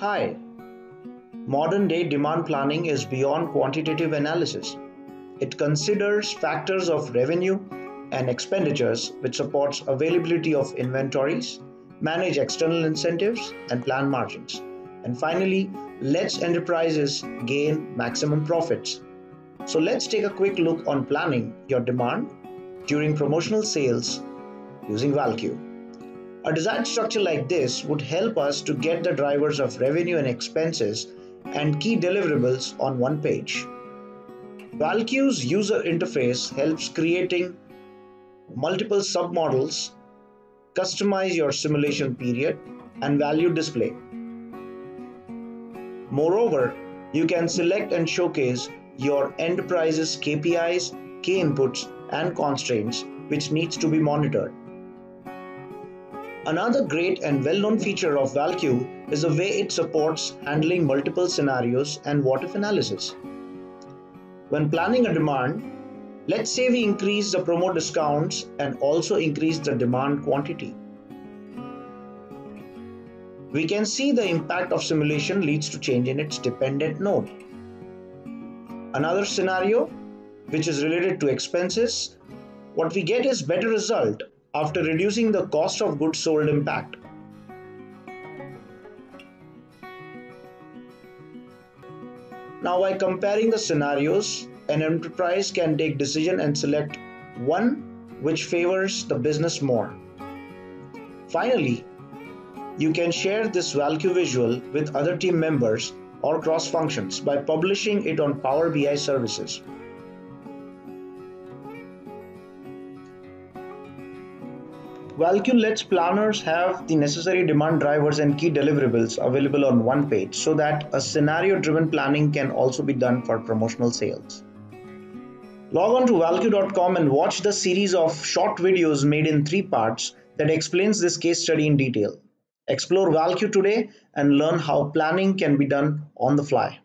Hi. Modern day demand planning is beyond quantitative analysis. It considers factors of revenue and expenditures which supports availability of inventories, manage external incentives and plan margins. And finally, lets enterprises gain maximum profits. So let's take a quick look on planning your demand during promotional sales using ValQ. A design structure like this would help us to get the drivers of revenue and expenses and key deliverables on one page. ValQ's user interface helps creating multiple submodels, customize your simulation period, and value display. Moreover, you can select and showcase your enterprise's KPIs, key inputs, and constraints which needs to be monitored. Another great and well-known feature of ValQ is the way it supports handling multiple scenarios and what-if analysis. When planning a demand, let's say we increase the promo discounts and also increase the demand quantity. We can see the impact of simulation leads to change in its dependent node. Another scenario, which is related to expenses, what we get is better result after reducing the cost of goods sold impact. Now by comparing the scenarios, an enterprise can take decision and select one which favors the business more. Finally, you can share this ValQ visual with other team members or cross functions by publishing it on Power BI services. ValQ lets planners have the necessary demand drivers and key deliverables available on one page so that a scenario driven planning can also be done for promotional sales. Log on to valq.com and watch the series of short videos made in three parts that explains this case study in detail. Explore ValQ today and learn how planning can be done on the fly.